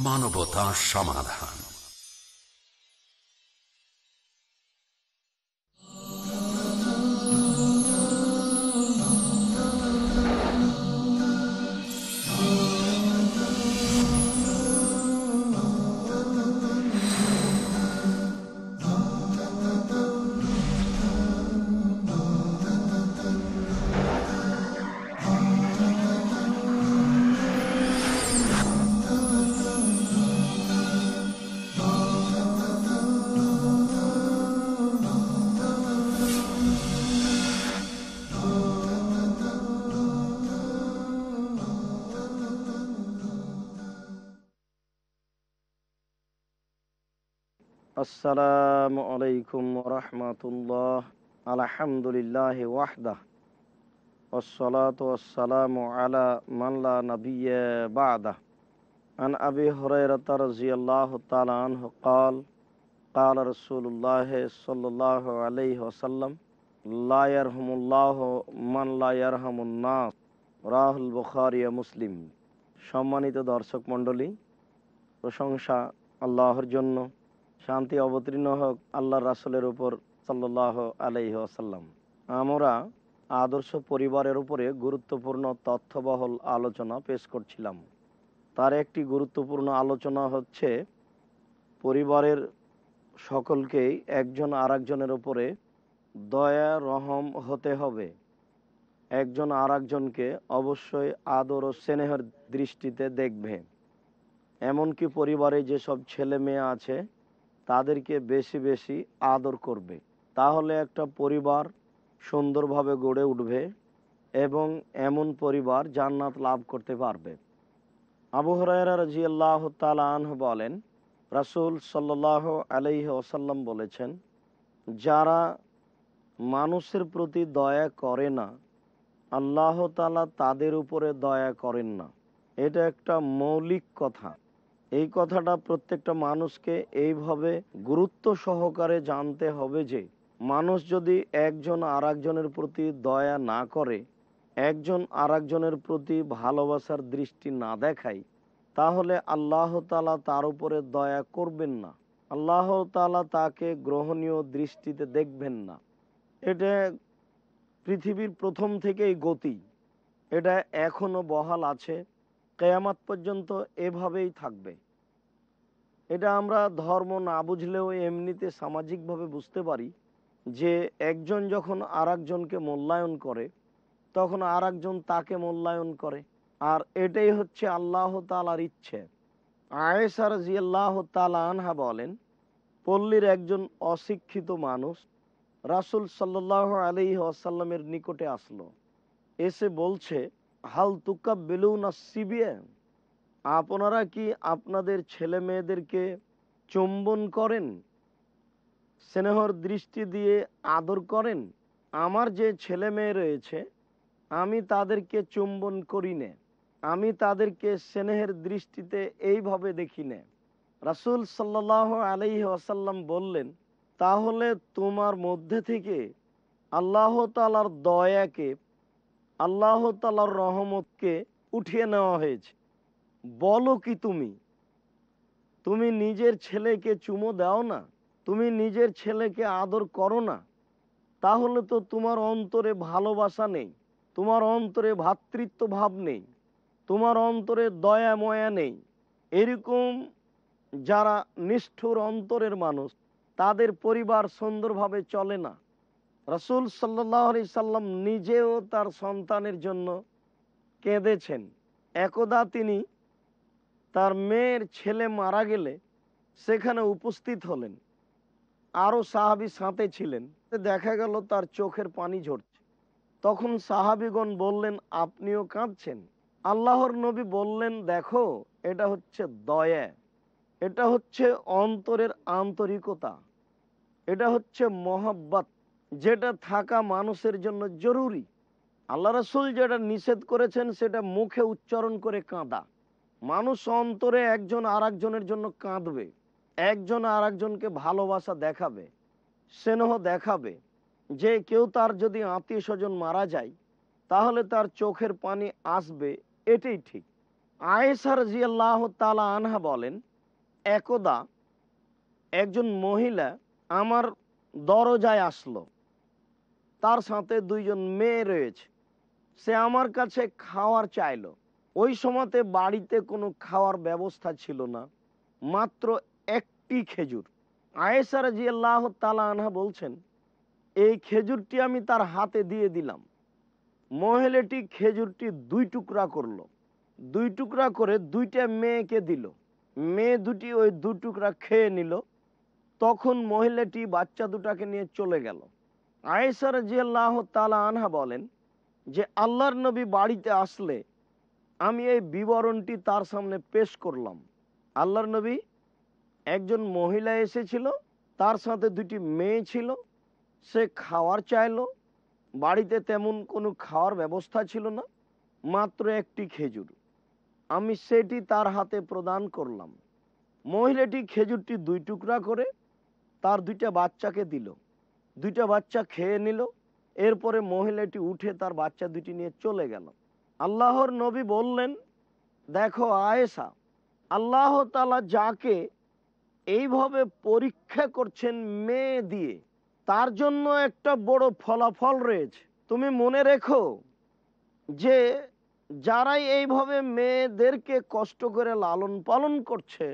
মানবতা সমাধান। আসসালামু আলাইকুম রহমতুল্লাহ আলহামদুলিল্লাহ ওয়াহদা والصلاة والسلام على من لا نبي بعده عن أبي هريرة رضي الله تعالى عنه قال قال رسول الله صلى الله عليه وسلم لا يرحم الله من لا يرحم الناس রাহুল বুখারি মুসলিম সম্মানিত দর্শক মণ্ডলী প্রশংসা আল্লাহর জন্য শান্তি অবতীর্ণ হোক আল্লাহ রাসুলের উপর সাল্লাহ আলাইহি আসাল্লাম আমরা আদর্শ পরিবারের উপরে গুরুত্বপূর্ণ তথ্যবহল আলোচনা পেশ করছিলাম। তার একটি গুরুত্বপূর্ণ আলোচনা হচ্ছে, পরিবারের সকলকেই একজন আরেকজনের উপরে দয়া, রহম হতে হবে। একজন আরেকজনকে অবশ্যই আদর ও স্নেহের দৃষ্টিতে দেখবে। এমনকি পরিবারে যেসব ছেলে মেয়ে আছে তাদেরকে বেশি বেশি আদর করবে। তাহলে একটা পরিবার সুন্দরভাবে গড়ে উঠবে এবং এমন পরিবার জান্নাত লাভ করতে পারবে। আবু হরাইরা আল্লাহ বলেন, রাসুল সাল্লাহ আলাইহ ওসাল্লাম বলেছেন, যারা মানুষের প্রতি দয়া করে না, আল্লাহ তালা তাদের উপরে দয়া করেন না। এটা একটা মৌলিক কথা। এই কথাটা প্রত্যেকটা মানুষকে এইভাবে গুরুত্ব সহকারে জানতে হবে যে, মানুষ যদি একজন আর একজনের প্রতি দয়া না করে, একজন আর একজনের প্রতি ভালোবাসার দৃষ্টি না দেখায়, তাহলে আল্লাহ তালা তার উপরে দয়া করবেন না। আল্লাহ তালা তাকে গ্রহণীয় দৃষ্টিতে দেখবেন না। এটা পৃথিবীর প্রথম থেকেই গতি। এটা এখনও বহাল আছে। কেয়ামাত পর্যন্ত এভাবেই থাকবে। এটা আমরা ধর্ম না বুঝলেও এমনিতে সামাজিকভাবে বুঝতে পারি যে একজন যখন আর একজনকে মূল্যায়ন করে, তখন আর একজন তাকে মূল্যায়ন করে। আর এটাই হচ্ছে আল্লাহ তালার ইচ্ছে। আয়েসার জিয়াল্লাহ তালা আনহা বলেন, পল্লীর একজন অশিক্ষিত মানুষ রাসুল সাল্লাহ আলি আসাল্লামের নিকটে আসলো। এসে বলছে হাল তুকা বেলুনা সিবিএ আপনারা কি আপনাদের ছেলে মেয়েদেরকে চুম্বন করেন? স্নেহর দৃষ্টি দিয়ে আদর করেন? আমার যে ছেলে মেয়ে রয়েছে, আমি তাদেরকে চুম্বন করি নে। আমি তাদেরকে স্নেহের দৃষ্টিতে এইভাবে দেখি নে। রাসুল সাল্লাহ আলহি আসাল্লাম বললেন, তাহলে তোমার মধ্যে থেকে আল্লাহ তালার দয়াকে আল্লাহ তালার রহমতকে উঠিয়ে নেওয়া হয়েছে। বলো কি তুমি? তুমি নিজের ছেলেকে চুমো দাও না? তুমি নিজের ছেলেকে আদর করো না? তাহলে তো তোমার অন্তরে ভালোবাসা নেই, তোমার অন্তরে ভাতৃত্ব ভাব নেই, তোমার অন্তরে দয়া ময়া নেই। এরকম যারা নিষ্ঠুর অন্তরের মানুষ, তাদের পরিবার সুন্দরভাবে চলে না। রসুল সাল্লি সাল্লাম নিজেও তার সন্তানের জন্য কেঁদেছেন। একদা তিনি তার মেয়ের ছেলে মারা গেলে সেখানে উপস্থিত হলেন। আরও সাহাবি সাঁতে ছিলেন। দেখা গেল তার চোখের পানি ঝরছে। তখন সাহাবিগণ বললেন, আপনিও কাঁদছেন? আল্লাহর নবী বললেন, দেখো, এটা হচ্ছে দয়া। এটা হচ্ছে অন্তরের আন্তরিকতা। এটা হচ্ছে মহাব্বাত। যেটা থাকা মানুষের জন্য জরুরি। আল্লাহ রসুল যেটা নিষেধ করেছেন, সেটা মুখে উচ্চারণ করে কাঁদা। মানুষ অন্তরে একজন আর একজনের জন্য কাঁদবে। একজন আর একজনকে ভালোবাসা দেখাবে, স্নেহ দেখাবে। যে কেউ তার যদি আত্মীয় স্বজন মারা যায়, তাহলে তার চোখের পানি আসবে, এটাই ঠিক। আয়েসার জিয়াল্লাহ তালা আনহা বলেন, একদা একজন মহিলা আমার দরজায় আসলো তার সাথে দুইজন মেয়ে রয়েছে। সে আমার কাছে খাওয়ার চাইলো। ওই সময়তে বাড়িতে কোনো খাওয়ার ব্যবস্থা ছিল না, মাত্র একটি খেজুর। আয়েসার জিয়াল্লাহ তালা আনহা বলছেন, এই খেজুরটি আমি তার হাতে দিয়ে দিলাম। মহিলাটি খেজুরটি দুই টুকরা করল। দুই টুকরা করে দুইটা মেয়েকে দিল। মেয়ে দুটি ওই দু টুকরা খেয়ে নিল। তখন মহিলাটি বাচ্চা দুটাকে নিয়ে চলে গেল। আয়েসার জিয়াল্লাহ তালা আনহা বলেন যে, আল্লাহর নবী বাড়িতে আসলে আমি এই বিবরণটি তার সামনে পেশ করলাম। আল্লাহর নবী একজন মহিলা এসেছিল, তার সাথে দুটি মেয়ে ছিল, সে খাওয়ার চাইলো, বাড়িতে তেমন কোনো খাওয়ার ব্যবস্থা ছিল না, মাত্র একটি খেজুর। আমি সেটি তার হাতে প্রদান করলাম। মহিলাটি খেজুরটি দুই টুকরা করে তার দুইটা বাচ্চাকে দিল। দুইটা বাচ্চা খেয়ে নিল। এরপরে মহিলাটি উঠে তার বাচ্চা দুটি নিয়ে চলে গেল। আল্লাহর নবী বললেন, দেখো আয়েশা, আল্লাহ তালা যাকে এইভাবে পরীক্ষা করছেন মেয়ে দিয়ে, তার জন্য একটা বড় ফলাফল রয়েছে। তুমি মনে রেখো যে, যারাই এইভাবে মেয়েদেরকে কষ্ট করে লালন পালন করছে,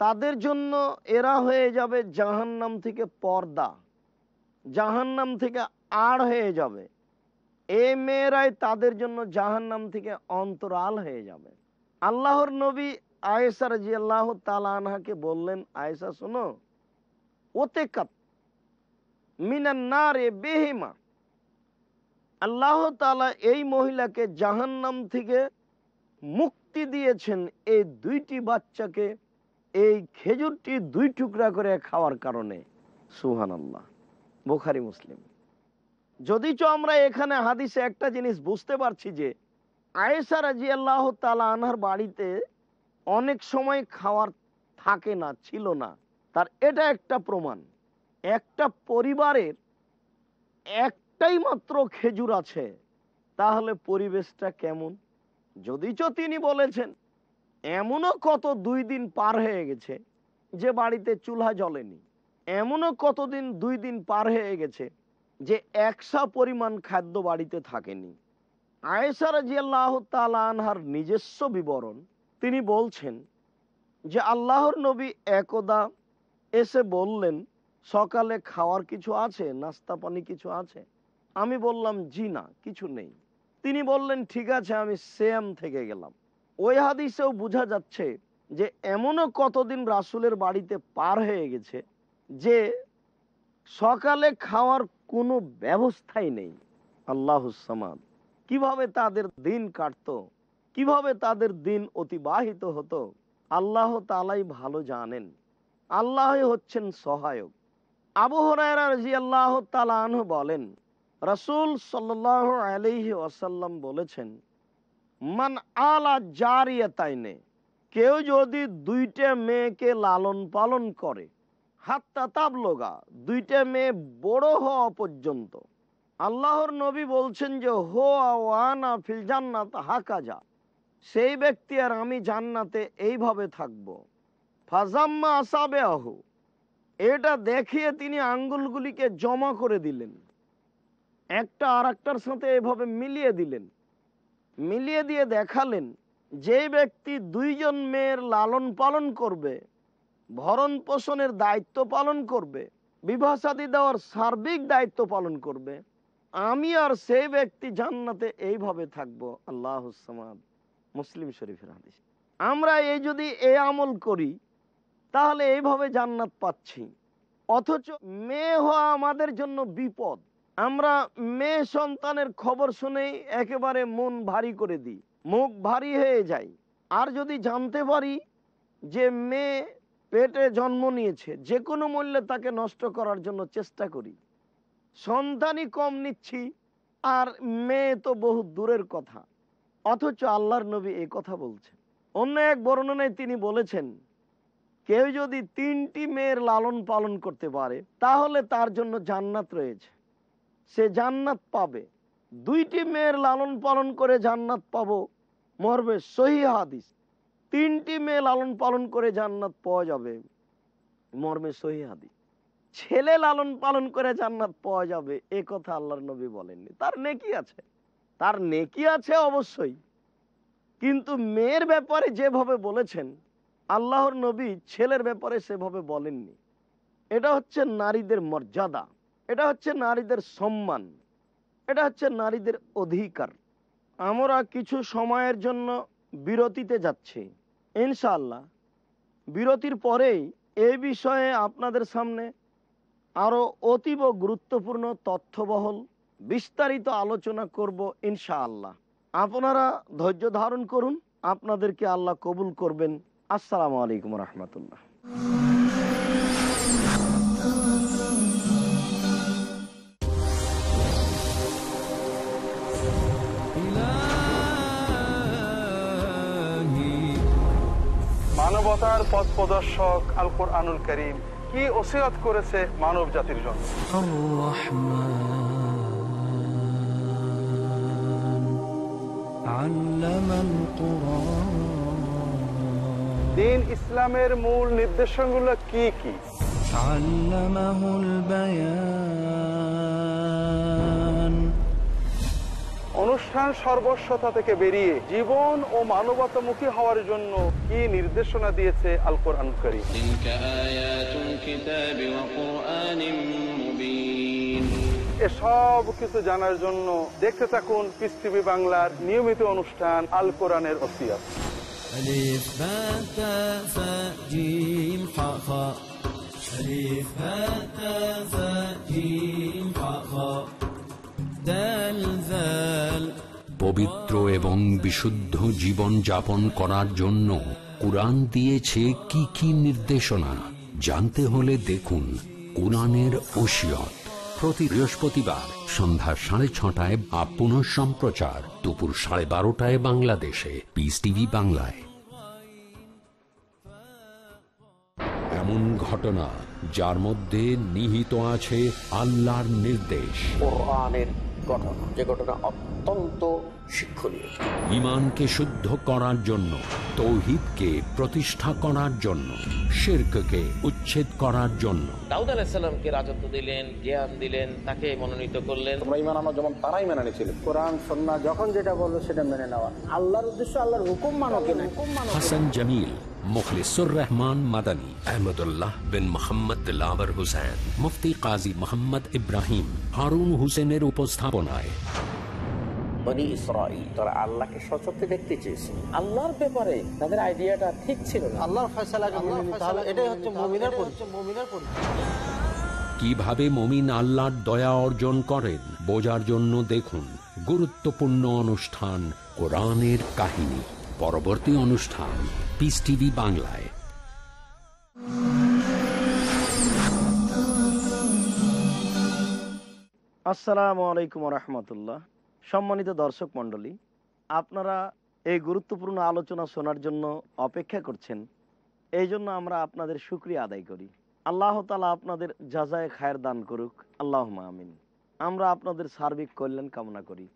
তাদের জন্য এরা হয়ে যাবে জাহান্নাম থেকে পর্দা। জাহান্নাম থেকে আড় হয়ে যাবে। এই মেয়েরাই তাদের জন্য জাহান্নাম থেকে অন্তরাল হয়ে যাবে। আল্লাহর নবী আয়েসা রাজি আল্লাহ তালানহাকে বললেন আয়েসা শোনো ওতে কাপ মিনান্নারে বেহিমা। আল্লাহ তালা এই মহিলাকে জাহান্নাম থেকে মুক্তি দিয়েছেন এই দুইটি বাচ্চাকে। এই খেজুরটি দুই টুকরা করে খাওয়ার কারণে। সুহান আল্লাহ বোখারি, মুসলিম। যদিচ আমরা এখানে হাদিসে একটা জিনিস বুঝতে পারছি যে আয়েসা রাজি আল্লাহ তালা আনহার বাড়িতে অনেক সময় খাওয়ার থাকে না, ছিল না। তার এটা একটা প্রমাণ। একটা পরিবারের একটাই মাত্র খেজুর আছে। তাহলে পরিবেশটা কেমন? যদিচ তিনি বলেছেন, এমনও কত দুই দিন পার হয়ে গেছে যে বাড়িতে চুলহা জ্বলেনি। এমনও কতদিন দুই দিন পার হয়ে গেছে যে একশা পরিমাণ খাদ্য বাড়িতে থাকেনি। আয়েসার জিয়াল্লাহ আনহার নিজস্ব বিবরণ, তিনি বলছেন যে আল্লাহর নবী একদা এসে বললেন, সকালে খাওয়ার কিছু আছে, নাস্তা পানি কিছু আছে? আমি বললাম, জি না, কিছু নেই। তিনি বললেন, ঠিক আছে, আমি সেম থেকে গেলাম। ওই হাদিসেও বোঝা যাচ্ছে যে এমনও কতদিন রাসুলের বাড়িতে পার হয়ে গেছে যে সকালে খাওয়ার কোনো ব্যবস্থাই নেই। আল্লাহ সামাদ। কীভাবে তাদের দিন কাটতো? কীভাবে তাদের দিন অতিবাহিত হতো? আল্লাহ তালাই ভালো জানেন। আল্লাহ হচ্ছেন সহায়ক। আবু হরাইরা রাজি আল্লাহ তালাহ বলেন, রসুল সাল্লাহ আলহি ওয়াসাল্লাম বলেছেন, মান আলা জারিয়াতাইনে, কেউ যদি দুইটা মেয়েকে লালন পালন করে হাত্তা তাবলোগা, দুইটা মেয়ে বড় হওয়া পর্যন্ত। আল্লাহর নবী বলছেন যে হো আওয়ানা ফিল জান্নাত হাকাজা। সেই ব্যক্তি আর আমি জান্নাতে এইভাবে থাকব। ফাজাম্মা আসাবে আহু এটা দেখিয়ে তিনি আঙ্গুলগুলিকে জমা করে দিলেন। একটা আর একটার সাথে এভাবে মিলিয়ে দিলেন। মিলিয়ে দিয়ে দেখালেন যে ব্যক্তি দুইজন মেয়ের লালন পালন করবে ভরণ পোষণের দায়িত্ব পালন করবে বিবাহ সাদী দেওয়ার সার্বিক দায়িত্ব পালন করবে, আমি আর সেই ব্যক্তি জান্নাতে এইভাবে থাকব, আল্লাহ মুসলিম শরীফের হাদিস। আমরা এই যদি এই আমল করি, তাহলে এইভাবে জান্নাত পাচ্ছি। অথচ মেয়ে হওয়া আমাদের জন্য বিপদ। আমরা মেয়ে সন্তানের খবর শুনেই একেবারে মন ভারী করে দিই, মুখ ভারী হয়ে যায় আর যদি জানতে পারি যে মেয়ে পেটে জন্ম নিয়েছে, যে কোনো মূল্যে তাকে নষ্ট করার জন্য চেষ্টা করি। সন্তানই কম নিচ্ছি, আর মেয়ে তো বহু দূরের কথা। অথচ আল্লাহর নবী এই কথা বলছেন। অন্য এক বর্ণনায় তিনি বলেছেন, কেউ যদি তিনটি মেয়ের লালন পালন করতে পারে, তাহলে তার জন্য জান্নাত রয়েছে। সে জান্নাত পাবে। দুইটি মেয়ের লালন পালন করে জান্নাত পাবো মর্মে সহি হাদিস। তিনটি মেয়ে লালন পালন করে জান্নাত পাওয়া যাবে। মর্মে সহি হাদিস। ছেলে লালন পালন করে জান্নাত পাওয়া যাবে, এ কথা আল্লাহর নবী বলেননি। তার নেকি আছে। তার নেকি আছে অবশ্যই। কিন্তু মেয়ের ব্যাপারে যেভাবে বলেছেন, আল্লাহর নবী ছেলের ব্যাপারে সেভাবে বলেননি। এটা হচ্ছে নারীদের মর্যাদা। এটা হচ্ছে নারীদের সম্মান। এটা হচ্ছে নারীদের অধিকার। আমরা কিছু সময়ের জন্য বিরতিতে যাচ্ছি। ইনশাআল্লাহ, বিরতির পরেই এই বিষয়ে আপনাদের সামনে আরও অতীব গুরুত্বপূর্ণ তথ্যবহল বিস্তারিত আলোচনা করব ইনশাআল্লাহ। আপনারা ধৈর্য ধারণ করুন, আপনাদেরকে আল্লাহ কবুল করবেন। আসসালামু আলাইকুম রহমতুল্লাহ। মানবতার পথ প্রদর্শক আল কোরআনুল করিম কি ওসিরাত করেছে মানব জাতির জন্য? দিন ইসলামের মূল নির্দেশনগুলো কি কি? আল্লামাহুল বায়ান অনুষ্ঠান সর্বস্বতা থেকে বেরিয়ে জীবন ও মানবতামুখী হওয়ার জন্য কি নির্দেশনা দিয়েছে আল কোরআন করিম تلك آيات الكتاب وقرآن مبين এসব কিছু জানার জন্য দেখতে থাকুন পিস টিভি বাংলার নিয়মিত অনুষ্ঠান আল কোরআনের ওসিয়ত ألف باء تاء ثاء جيم حاء خاء ألف باء تاء ثاء جيم حاء خاء دال ذال পবিত্র এবং বিশুদ্ধ জীবন যাপন করার জন্য কোরআন দিয়েছে কি কি নির্দেশনা? জানতে হলে দেখুন কোরআনের ওসিয়ত। প্রতি বৃহস্পতিবার সন্ধ্যা সাড়ে ছটায় বা পুনঃ সম্প্রচার দুপুর সাড়ে বারোটায় বাংলাদেশে। পিস টিভি বাংলায়। এমন ঘটনা যার মধ্যে নিহিত আছে আল্লাহর নির্দেশ। কোরআনের ঘটনা যে ঘটনা অত্যন্ত শিক্ষণীয়। ইমানকে শুদ্ধ করার জন্য তৌহিদকে প্রতিষ্ঠা করার জন্য শিরককে উচ্ছেদ করার জন্য। দাউদ আলাহিসাল্লামকে রাজত্ব দিলেন জ্ঞান দিলেন তাকে মনোনীত করলেন। তোমরা ইমান আনো যেমন তারাই মেনে নিয়েছিল। কোরআন সন্না যখন যেটা বলল সেটা মেনে নেওয়া। আল্লাহর উদ্দেশ্য আল্লাহর হুকুম মানো কিনা হাসান জামিল মুখলিসুর রহমান মাদানী আহমদুল্লাহ বিন মোহাম্মদ দিলাবর হুসেন মুফতি কাজী মোহাম্মদ ইব্রাহিম হারুন হুসেনের উপস্থাপনায়। বনি ইসরাইল তারা আল্লাহকে সচক্ষে দেখতে চেয়েছিল আল্লাহর ব্যাপারে তাদের আইডিয়াটা ঠিক ছিল না। আল্লাহর ফয়সালাকে মেনে এটাই হচ্ছে মুমিনের পরিচয়। মুমিনের পরিচয়। কীভাবে মমিন আল্লাহর দয়া অর্জন করেন বোঝার জন্য দেখুন গুরুত্বপূর্ণ অনুষ্ঠান কোরআনের কাহিনী। পরবর্তী অনুষ্ঠান পিস টিভি বাংলায়। আসসালামু আলাইকুম রহমতুল্লাহ। সম্মানিত দর্শক মণ্ডলী, আপনারা এই গুরুত্বপূর্ণ আলোচনা শোনার জন্য অপেক্ষা করছেন। এই জন্য আমরা আপনাদের সুক্রিয়া আদায় করি। আল্লাহ তালা আপনাদের যাজায় খায়ের দান করুক। আল্লাহ আমিন। আমরা আপনাদের সার্বিক কল্যাণ কামনা করি।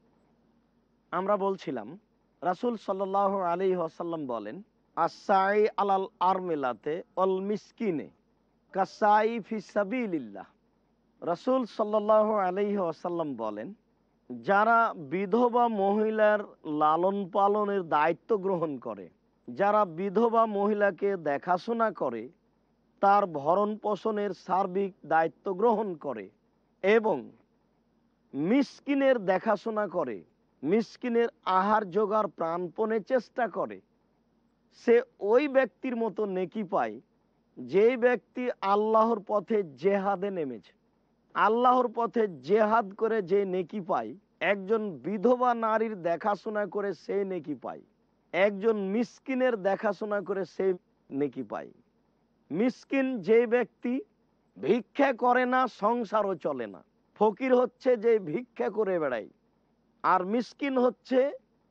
আমরা বলছিলাম, রাসুল সাল্লাহ আলী আসাল্লাম বলেন আসাই আলাল আরমেলাতে অল মিসকিনে কাসাই ফি সাবিলিল্লাহ। রাসুল সাল্লাহ আলহি আসাল্লাম বলেন যারা বিধবা মহিলার লালন পালনের দায়িত্ব গ্রহণ করে, যারা বিধবা মহিলাকে দেখাশোনা করে, তার ভরণ পোষণের সার্বিক দায়িত্ব গ্রহণ করে এবং মিসকিনের দেখাশোনা করে, মিসকিনের আহার জোগার প্রাণপণে চেষ্টা করে, সে ওই ব্যক্তির মতো নেকি পায়, যেই ব্যক্তি আল্লাহর পথে জেহাদে নেমেছে। আল্লাহর পথে জেহাদ করে যে নেকি পায় একজন বিধবা নারীর দেখাশোনা করে সে নেকি পায় একজন মিসকিনের দেখাশোনা করে সে নেকি পায় মিসকিন যে ব্যক্তি ভিক্ষা করে না, সংসারও চলে না। ফকির হচ্ছে যে ভিক্ষা করে বেড়ায়, আর মিসকিন হচ্ছে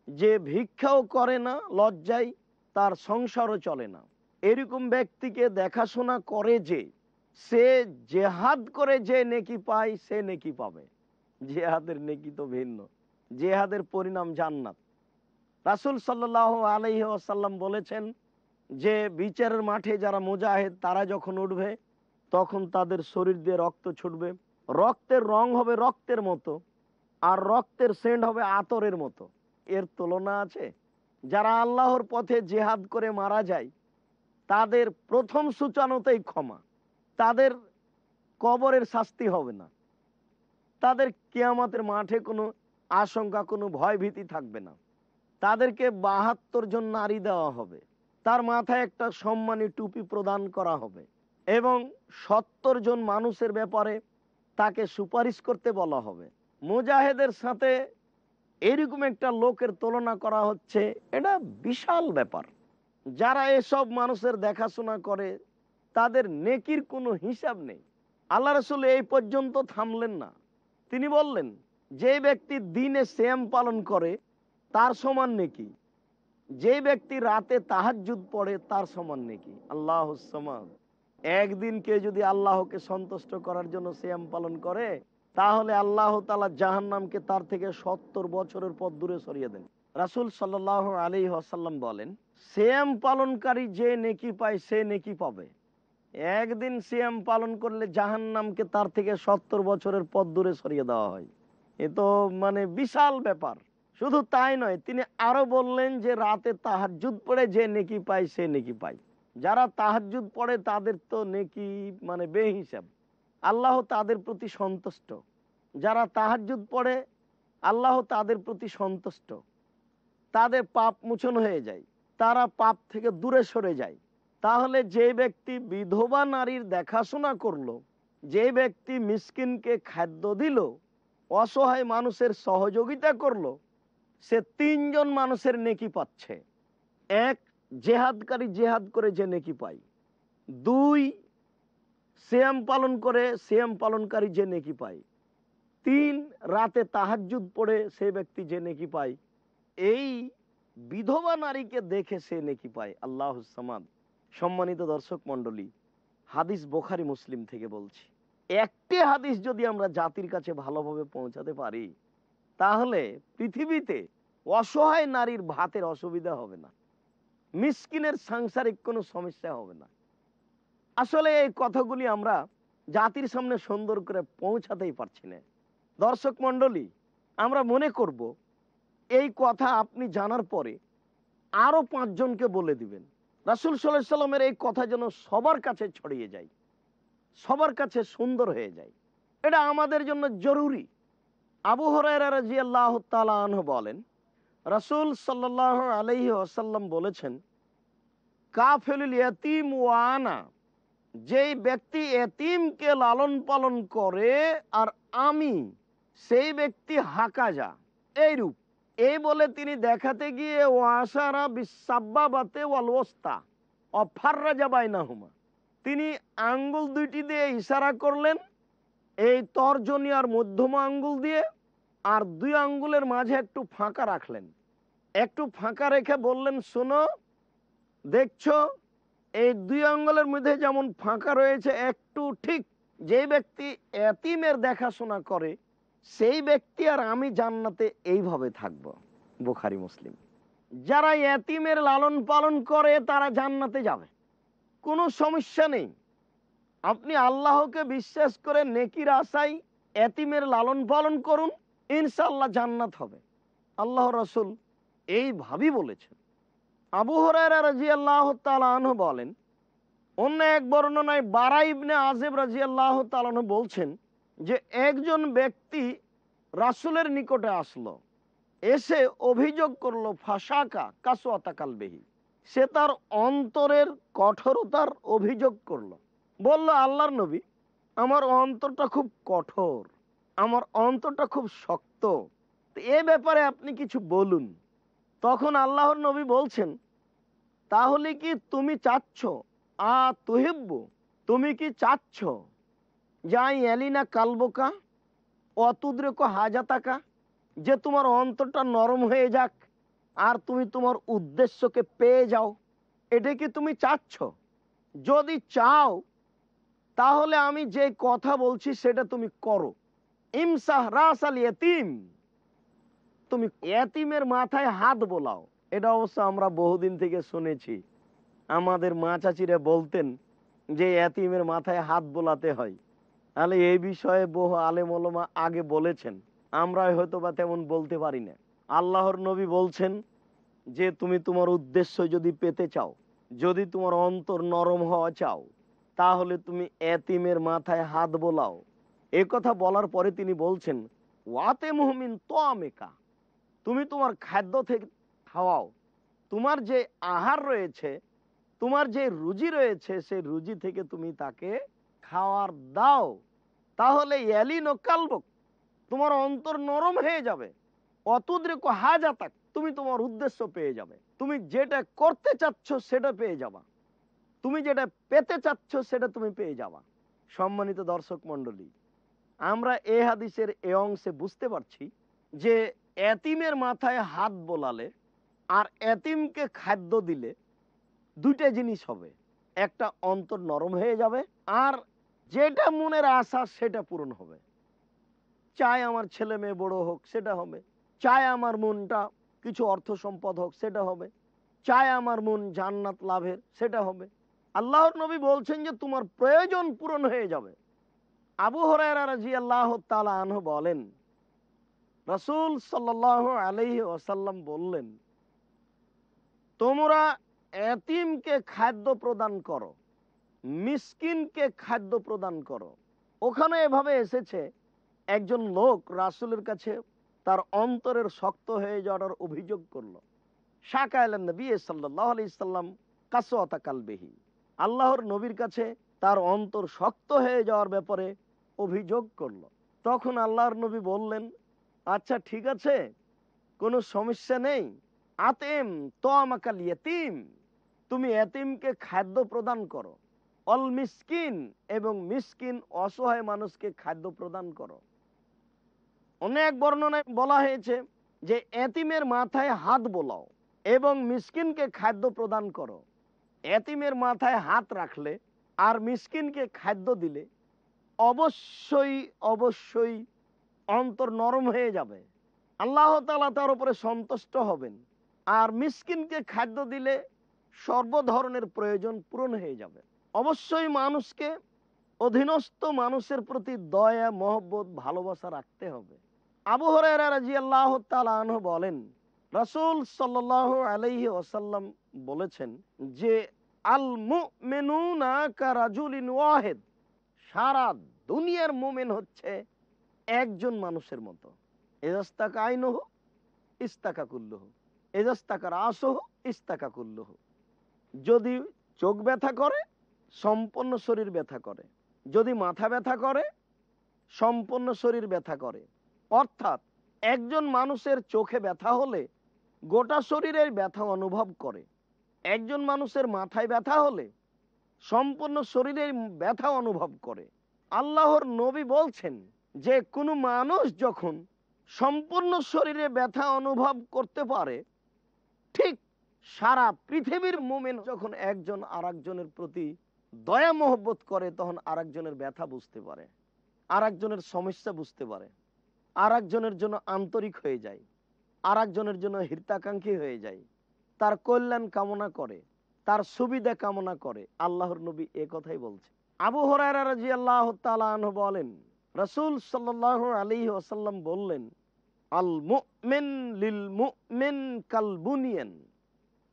যে ভিক্ষাও করে না, লজ্জায় তার সংসারও চলে না। এরকম ব্যক্তিকে দেখাশোনা করে যে সে জেহাদ করে যে নেকি পায়, সে নেকি পাবে। জেহাদের নেকি তো ভিন্ন। জেহাদের পরিণাম জান্নাত। রাসুল সাল্লাহ আলহি আসাল্লাম বলেছেন যে, বিচারের মাঠে যারা মুজাহেদ, তারা যখন উঠবে, তখন তাদের শরীর দিয়ে রক্ত ছুটবে। রক্তের রং হবে রক্তের মতো, আর রক্তের সেন্ট হবে আতরের মতো। এর তুলনা আছে, যারা আল্লাহর পথে জেহাদ করে মারা যায়, তাদের প্রথম সূচনাতেই ক্ষমা। তাদের কবরের শাস্তি হবে না। তাদের কেয়ামতের মাঠে কোনো আশঙ্কা, কোনো ভয় ভীতি থাকবে না। তাদেরকে বাহাত্তর জন নারী দেওয়া হবে। তার মাথায় একটা সম্মানী টুপি প্রদান করা হবে এবং সত্তর জন মানুষের ব্যাপারে তাকে সুপারিশ করতে বলা হবে। মুজাহেদের সাথে এরকম একটা লোকের তুলনা করা হচ্ছে, এটা বিশাল ব্যাপার। যারা এসব মানুষের দেখাশোনা করে তাদের নেকির কোনো হিসাব নেই। আল্লাহ রসুল এই পর্যন্ত থামলেন না। তিনি বললেন, যে ব্যক্তি দিনে শ্যাম পালন করে, তার সমান নেকি। যে ব্যক্তি রাতে তাহাজুদ পড়ে, তার সমান নেকি। আল্লাহ সমান একদিন কেউ যদি আল্লাহকে সন্তুষ্ট করার জন্য শ্যাম পালন করে, তাহলে আল্লাহ তালা জাহান্নামকে তার থেকে সত্তর বছরের পর দূরে সরিয়ে দেন। রাসুল সাল্লাহ আলী আসাল্লাম বলেন শ্যাম পালনকারী যে নেকি পায়, সে নেকি পাবে। একদিন সিয়াম পালন করলে জাহান্নামকে তার থেকে সত্তর বছরের পথ দূরে সরিয়ে দেওয়া হয়। এ তো মানে বিশাল ব্যাপার। শুধু তাই নয়, তিনি আরও বললেন যে রাতে তাহাজুদ পড়ে যে নেকি পায়, সে নেকি পায়। যারা তাহাজুদ পড়ে তাদের তো নেকি মানে বেহিসাব। আল্লাহ তাদের প্রতি সন্তুষ্ট। যারা তাহাজুদ পড়ে, আল্লাহ তাদের প্রতি সন্তুষ্ট। তাদের পাপ মোচন হয়ে যায়। তারা পাপ থেকে দূরে সরে যায়। তাহলে যে ব্যক্তি বিধবা নারীর দেখাশোনা করল, যে ব্যক্তি মিসকিনকে খাদ্য দিল, অসহায় মানুষের সহযোগিতা করল, সে তিনজন মানুষের নেকি পাচ্ছে। এক, জেহাদকারী জেহাদ করে যে নেকি পায়। দুই শ্যাম পালন করে শ্যাম পালনকারী যে নেকি পায়। তিন, রাতে তাহাজুদ পড়ে সে ব্যক্তি যে নেকি পায়। এই বিধবা নারীকে দেখে সে নেকি পায়। আল্লাহ সামাদ। সম্মানিত দর্শক মন্ডলী হাদিস বোখারি মুসলিম থেকে বলছি। একটি হাদিস যদি আমরা জাতির কাছে ভালোভাবে পৌঁছাতে পারি, তাহলে পৃথিবীতে অসহায় নারীর ভাতের অসুবিধা হবে না। মিসকিনের সাংসারিক কোনো সমস্যা হবে না। আসলে এই কথাগুলি আমরা জাতির সামনে সুন্দর করে পৌঁছাতেই পারছি না। দর্শক মন্ডলী আমরা মনে করব, এই কথা আপনি জানার পরে আরও পাঁচজনকে বলে দিবেন। রাসুল সাল্লামের এই কথা যেন সবার কাছে ছড়িয়ে যায়, সবার কাছে সুন্দর হয়ে যায়। এটা আমাদের জন্য জরুরি। আবু হরাই আল্লাহ তালাহ বলেন, রাসুল সাল্লাহ আলহি আসাল্লাম বলেছেন, কাফেলুল এতিম ওয়ানা যেই ব্যক্তি এতিমকে লালন পালন করে আর আমি, সেই ব্যক্তি হাকাজা এইরূপ। এই বলে তিনি দেখাতে গিয়ে, ও আশারা বিশ্বাব্বাবাতে ওয়ালওস্তা অফাররা যাবাই না হুমা তিনি আঙ্গুল দুইটি দিয়ে ইশারা করলেন, এই তর্জনী আর মধ্যম আঙ্গুল দিয়ে, আর দুই আঙ্গুলের মাঝে একটু ফাঁকা রাখলেন। একটু ফাঁকা রেখে বললেন, শোনো, দেখছ, এই দুই আঙ্গুলের মধ্যে যেমন ফাঁকা রয়েছে, একটু ঠিক যে ব্যক্তি এতিমের দেখাশোনা করে সেই ব্যক্তি আর আমি জান্নাতে এইভাবে থাকব, বুখারি, মুসলিম। যারা এতিমের লালন পালন করে, তারা জান্নাতে যাবে। কোনো সমস্যা নেই। আপনি আল্লাহকে বিশ্বাস করে নেকির আশাই এতিমের লালন পালন করুন ইনশাল্লাহ জান্নাত হবে। আল্লাহ রসুল এইভাবেই বলেছেন। আবু হরাইরা রাজি আল্লাহ তালাহ বলেন, অন্য এক বর্ণনায় বারা ইবনে আজেব রাজি আল্লাহ তালাহ বলছেন যে একজন ব্যক্তি রাসুলের নিকটে আসলো, এসে অভিযোগ করল, ফাঁসাকা কাসুয়াতা কালবেহি। সে তার অন্তরের কঠোরতার অভিযোগ করল। বলল, আল্লাহর নবী, আমার অন্তরটা খুব কঠোর, আমার অন্তরটা খুব শক্ত। এ ব্যাপারে আপনি কিছু বলুন। তখন আল্লাহর নবী বলছেন, তাহলে কি তুমি চাচ্ছ? আ তুহিব্ব, তুমি কি চাচ্ছ? যাই এলিনা কালবোকা, অতুদ্রেক হাজাতাকা, যে তোমার অন্তরটা নরম হয়ে যাক, আর তুমি তোমার উদ্দেশ্যকে পেয়ে যাও, এটা কি তুমি চাচ্ছ? যদি চাও, তাহলে আমি যে কথা বলছি সেটা তুমি করো। ইমসাহ রাস আল এতিম তুমি এতিমের মাথায় হাত বোলাও। এটা অবশ্য আমরা বহুদিন থেকে শুনেছি। আমাদের মা চাচিরা বলতেন যে এতিমের মাথায় হাত বোলাতে হয়। তাহলে এই বিষয়ে বহু আলেমলমা আগে বলেছেন। আমরা হয়তো বা তেমন বলতে পারি না। আল্লাহর নবী বলছেন যে, তুমি তোমার উদ্দেশ্য যদি পেতে চাও, যদি তোমার অন্তর নরম হওয়া চাও, তাহলে তুমি এতিমের মাথায় হাত বোলাও। এ কথা বলার পরে তিনি বলছেন, ওয়াতে মুহমিন তো আমেকা তুমি তোমার খাদ্য থেকে খাওয়াও। তোমার যে আহার রয়েছে, তোমার যে রুজি রয়েছে সেই রুজি থেকে তুমি তাকে খাওয়ার দাও। তাহলে এলিন কালবক তোমার অন্তর নরম হয়ে যাবে। অতুদ্রেক হাজাতাক তুমি তোমার উদ্দেশ্য পেয়ে যাবে। তুমি যেটা করতে চাচ্ছ সেটা পেয়ে যাবা। তুমি যেটা পেতে চাচ্ছ সেটা তুমি পেয়ে যাবা। সম্মানিত দর্শক মণ্ডলী, আমরা এ হাদিসের এ অংশে বুঝতে পারছি যে এতিমের মাথায় হাত বোলালে আর এতিমকে খাদ্য দিলে দুইটা জিনিস হবে। একটা অন্তর নরম হয়ে যাবে আর যেটা মনের আশা, সেটা পূরণ হবে। চাই আমার ছেলে মেয়ে বড় হোক, সেটা হবে। চাই আমার মনটা কিছু অর্থ সম্পদ হোক, সেটা হবে। চাই আমার মন জান্নাত লাভের, সেটা হবে। আল্লাহর নবী বলছেন যে, তোমার প্রয়োজন পূরণ হয়ে যাবে। আবু হরাইরা রাজি আল্লাহ তালা আনহ বলেন, রসুল সাল্লাহ আলহি ওসাল্লাম বললেন, তোমরা এতিমকে খাদ্য প্রদান করো মিসকিনকে খাদ্য প্রদান করো। ওখানে এভাবে এসেছে, একজন লোক রাসুলের কাছে তার অন্তরের শক্ত হয়ে যাওয়ার অভিযোগ করল। শাকা এলেন নবী সাল্লাহ আলি কাসোয়াতা আল্লাহর নবীর কাছে তার অন্তর শক্ত হয়ে যাওয়ার ব্যাপারে অভিযোগ করল। তখন আল্লাহর নবী বললেন আচ্ছা ঠিক আছে, কোনো সমস্যা নেই। আতেম তো আমাকাল ইয়েতিম। তুমি এতিমকে খাদ্য প্রদান করো। অল মিসকিন এবং মিসকিন অসহায় মানুষকে খাদ্য প্রদান করো। অনেক বর্ণনায় বলা হয়েছে যে এতিমের মাথায় হাত বোলাও এবং মিসকিনকে খাদ্য প্রদান করো। এতিমের মাথায় হাত রাখলে আর মিসকিনকে খাদ্য দিলে অবশ্যই অবশ্যই অন্তর নরম হয়ে যাবে। আল্লাহ তালা তার উপরে সন্তুষ্ট হবেন। আর মিসকিনকে খাদ্য দিলে সর্ব ধরনের প্রয়োজন পূরণ হয়ে যাবে। অবশ্যই মানুষকে অধীনস্থ মানুষের প্রতি দয়া, মহব্বত, ভালোবাসা রাখতে হবে। আবু তালাহ বলেন, রাসুল সাল্লাহ আলাইহি ওসাল্লাম বলেছেন যে আল ওয়াহেদ, সারা দুনিয়ার মোমেন হচ্ছে একজন মানুষের মতো। এজাস্তাকা আইনহ ইস্তাকা কুল্লহ। এজাস্তাকার আসহ ইস্তাকা কুল্লহ। যদি চোখ ব্যথা করে সম্পূর্ণ শরীর ব্যথা করে। যদি মাথা ব্যথা করে, সম্পূর্ণ শরীর ব্যথা করে। অর্থাৎ একজন মানুষের চোখে ব্যথা হলে গোটা শরীরের ব্যথা অনুভব করে। একজন মানুষের মাথায় ব্যথা হলে সম্পূর্ণ শরীরের ব্যথা অনুভব করে। আল্লাহর নবী বলছেন যে, কোনো মানুষ যখন সম্পূর্ণ শরীরে ব্যথা অনুভব করতে পারে, ঠিক সারা পৃথিবীর মোমেন যখন একজন আর প্রতি দয়া মহব্বত করে তখন আর ব্যথা বুঝতে পারে আর একজনের সমস্যা বুঝতে পারে আর একজনের জন্য আন্তরিক হয়ে যায় আর একজনের জন্য হিতাকাঙ্ক্ষী হয়ে যায়, তার কল্যাণ কামনা করে, তার সুবিধা কামনা করে, আল্লাহর নবী এ কথাই বলছে। আবু হরাইরা রাজি আল্লাহ বলেন, রসুল সাল্লাহ আলী ওসাল্লাম বললেন, আল মুমিন লিল মুমিন কাল বুনিয়ান।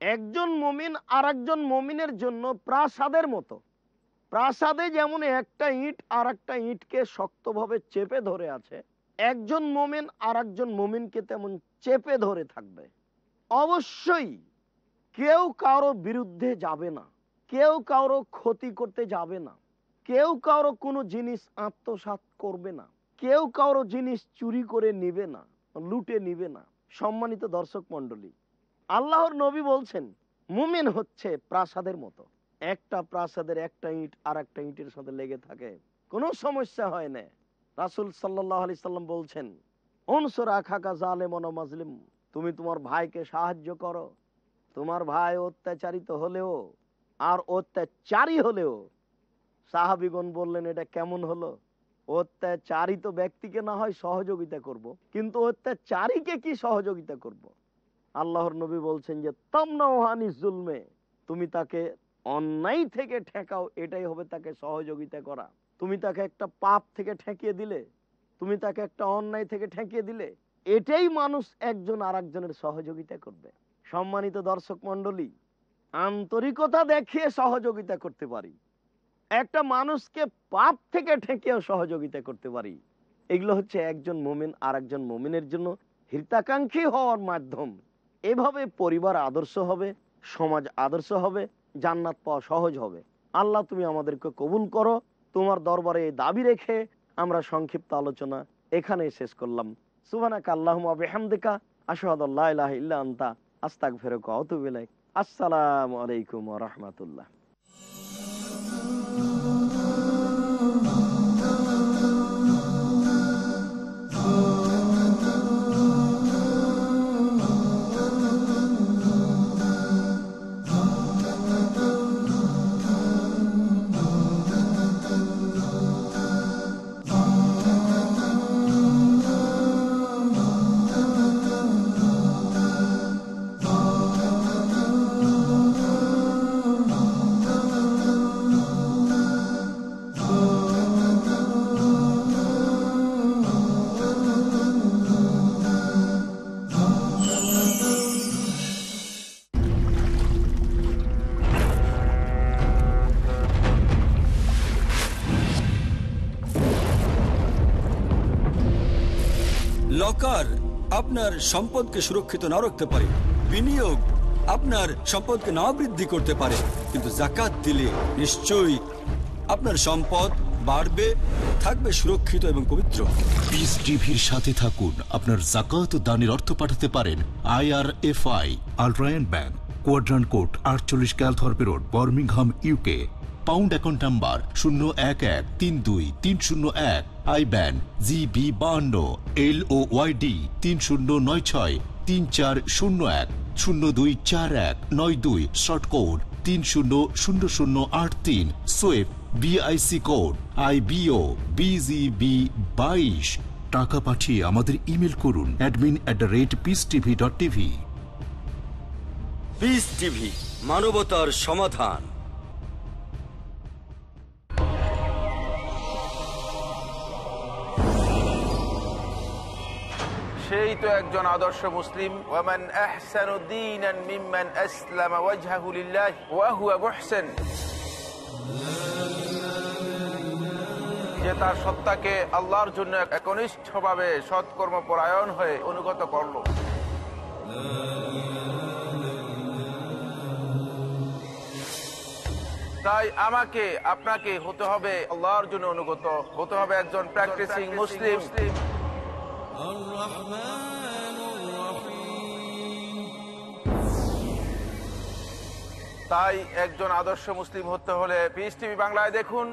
একজন মমিন আর একজন মমিনের জন্য প্রাসাদের মতো। প্রাসাদে যেমন একটা ইট আর একটা ইটকে শক্তভাবে চেপে ধরে আছে, একজন মোমেন আর একজন মোমিনকে তেমন চেপে ধরে থাকবে। অবশ্যই কেউ কারও বিরুদ্ধে যাবে না, কেউ কারও ক্ষতি করতে যাবে না, কেউ কারও কোনো জিনিস আত্মসাত করবে না, কেউ কারও জিনিস চুরি করে নিবে না, লুটে নিবে না। সম্মানিত দর্শক মন্ডলী আল্লাহর নবী বলছেন, মুমিন হচ্ছে প্রাসাদের মতো একটা প্রাসাদের একটা ইট আর একটা ইটের সাথে লেগে থাকে কোনো সমস্যা হয় না রাসুল সাল্লাহ আলি সাল্লাম বলছেন, অনসর আখাকা জালে মনোমাজলিম তুমি তোমার ভাইকে সাহায্য করো তোমার ভাই অত্যাচারিত হলেও আর অত্যাচারী হলেও সাহাবিগণ বললেন, এটা কেমন হলো অত্যাচারিত ব্যক্তিকে না হয় সহযোগিতা করব। কিন্তু অত্যাচারীকে কি সহযোগিতা করব। আল্লাহর নবী বলছেন যে তামনাহানি জুলমে তুমি তাকে অন্যায় থেকে ঠেকাও, এটাই হবে তাকে সহযোগিতা করা। তুমি তাকে একটা পাপ থেকে ঠেকিয়ে দিলে, তুমি তাকে একটা অন্যায় থেকে ঠেকিয়ে দিলে, এটাই মানুষ একজন আর একজনের সহযোগিতা করবে। সম্মানিত দর্শক মন্ডলী আন্তরিকতা দেখিয়ে সহযোগিতা করতে পারি। একটা মানুষকে পাপ থেকে ঠেকিয়েও সহযোগিতা করতে পারি। এগুলো হচ্ছে একজন মোমিন আর একজন মোমিনের জন্য হিতাকাঙ্ক্ষী হওয়ার মাধ্যম। এভাবে পরিবার আদর্শ হবে, সমাজ আদর্শ হবে, জান্নাত পাওয়া সহজ হবে। আল্লাহ, তুমি আমাদেরকে কবুল করো। তোমার দরবারে দাবি রেখে আমরা সংক্ষিপ্ত আলোচনা এখানেই শেষ করলাম। সুবানাক আল্লাহ আসহাদ আন্তা আস্তাক ফেরক অতুবিলাই আসসালামু আলাইকুম রাহমাতুল্লাহ। লকার আপনার সম্পদকে সুরক্ষিত না রাখতে পারে, বিনিয়োগ আপনার সম্পদকে না বৃদ্ধি করতে পারে, কিন্তু জাকাত দিলে নিশ্চয়ই আপনার সম্পদ বাড়বে, থাকবে সুরক্ষিত এবং পবিত্র। পিস টিভির সাথে থাকুন, আপনার জাকাত দানের অর্থ পাঠাতে পারেন আইআরএফআই আলট্রায়ন ব্যাংক, কোয়াড্রান্ট কোড আটচল্লিশ Calthorpe road, Birmingham, UK. Pound account number শূন্য এক এক তিন দুই তিন শূন্য এক। আই ব্যান জিবি বাহান্ন এল ও ওয়াইডি তিন শূন্য নয় ছয়, তিন চার শূন্য এক, শূন্য দুই চার এক, নয় দুই, শর্ট কোড তিন শূন্য শূন্য শূন্য আট তিন, সোয়েব BIC code, I BO BGB বাইশ। টাকা পাঠিয়ে আমাদের ইমেল করুন, admin at the rate peace TV dot TV. Peace TV, মানবতার সমাধান। সেই তো একজন আদর্শ মুসলিম। ওয়ামান আহসানু দীনান মিম্মান আসলামা ওয়াজহাহু লিল্লাহি ওয়া হুয়া মুহসিন। যে তার সত্তাকে আল্লাহর জন্য একনিষ্ঠভাবে সৎকর্ম পরায়ণ হয়ে অনুগত করল। তাই আমাকে আপনাকে হতে হবে আল্লাহর জন্য অনুগত হতে হবে একজন প্র্যাকটিসিং মুসলিম। মুসলিম। তাই একজন আদর্শ মুসলিম হতে হলে পিস টিভি বাংলায় দেখুন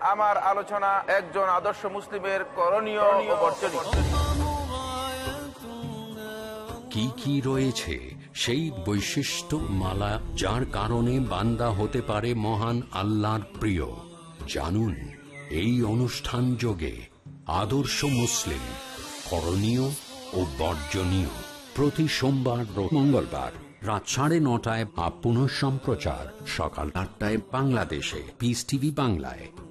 আমার আলোচনা একজন আদর্শ মুসলিমের করণীয় ও বর্জনীয়। কি কি রয়েছে সেই বৈশিষ্ট্য মালা যার কারণে বান্দা হতে পারে মহান আল্লাহর প্রিয়? জানুন এই অনুষ্ঠান যোগে আদর্শ মুসলিম করণীয় ও বর্জনীয়। প্রতি সোমবার ও মঙ্গলবার রাত সাড়ে নটায় আপ পুনঃ সম্প্রচার সকাল আটটায় বাংলাদেশে। পিস টিভি বাংলায়।